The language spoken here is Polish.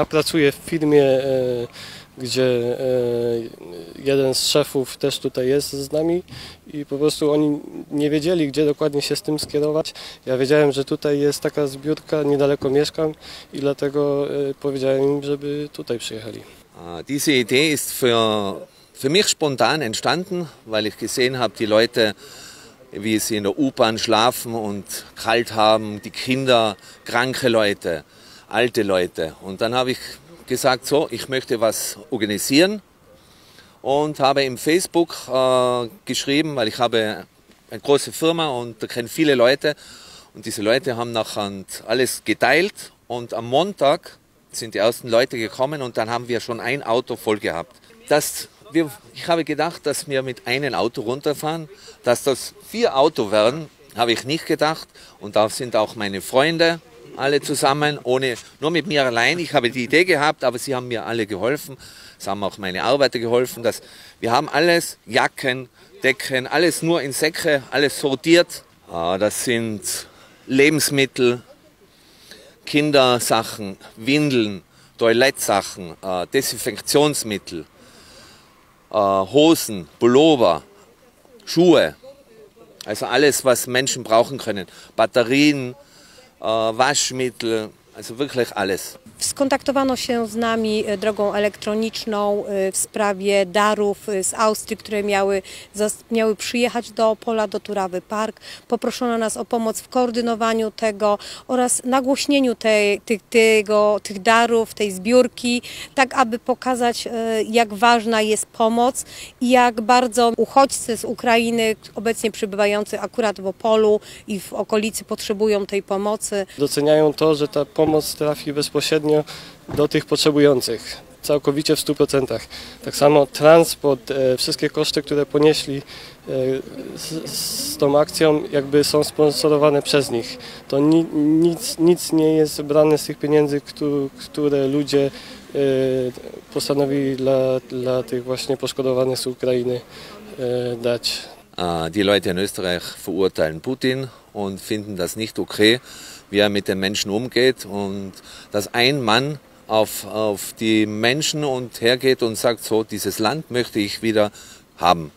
Ja pracuję w firmie, e, gdzie e, jeden z szefów też tutaj jest z nami i po prostu oni nie wiedzieli, gdzie dokładnie się z tym skierować. Ja wiedziałem, że tutaj jest taka zbiórka, niedaleko mieszkam i dlatego e, powiedziałem im, żeby tutaj przyjechali. Diese Idee ist für, für mich spontan entstanden, weil ich gesehen habe, die Leute, wie sie in der U-Bahn schlafen und kalt haben, die Kinder, kranke Leute, alte Leute. Und dann habe ich gesagt, so, ich möchte was organisieren und habe im Facebook äh, geschrieben, weil ich habe eine große Firma und da kennen viele Leute und diese Leute haben nachher alles geteilt und am Montag sind die ersten Leute gekommen und dann haben wir schon ein Auto voll gehabt. Das, wir, ich habe gedacht, dass wir mit einem Auto runterfahren, dass das vier Auto werden, habe ich nicht gedacht und da sind auch meine Freunde alle zusammen, ohne, nur mit mir allein. Ich habe die Idee gehabt, aber sie haben mir alle geholfen. Es haben auch meine Arbeiter geholfen. Dass, wir haben alles, Jacken, Decken, alles nur in Säcke, alles sortiert. Ah, Das sind Lebensmittel, Kindersachen, Windeln, Toilettsachen, äh, Desinfektionsmittel, äh, Hosen, Pullover, Schuhe. Also alles, was Menschen brauchen können. Batterien, Waschmittel, also wirklich alles. Skontaktowano się z nami e, drogą elektroniczną e, w sprawie darów e, z Austrii, które miały, miały przyjechać do Opola, do Turawy Park. Poproszono nas o pomoc w koordynowaniu tego oraz nagłośnieniu tej, tych, tego, tych darów, tej zbiórki, tak aby pokazać, jak ważna jest pomoc i jak bardzo uchodźcy z Ukrainy, obecnie przybywający akurat w Opolu i w okolicy potrzebują tej pomocy. Doceniają to, że ta pomoc trafi bezpośrednio do tych potrzebujących. Całkowicie w 100%. Tak samo transport, e, wszystkie koszty, które ponieśli e, z, tą akcją, jakby są sponsorowane przez nich. To ni, nic, nic nie jest brane z tych pieniędzy, któ- które ludzie e, postanowili dla, dla tych właśnie poszkodowanych z Ukrainy dać. Äh, Die Leute in Österreich verurteilen Putin und finden das nicht okay, wie er mit den Menschen umgeht und dass ein Mann auf, auf die Menschen und hergeht und sagt, so, dieses Land möchte ich wieder haben.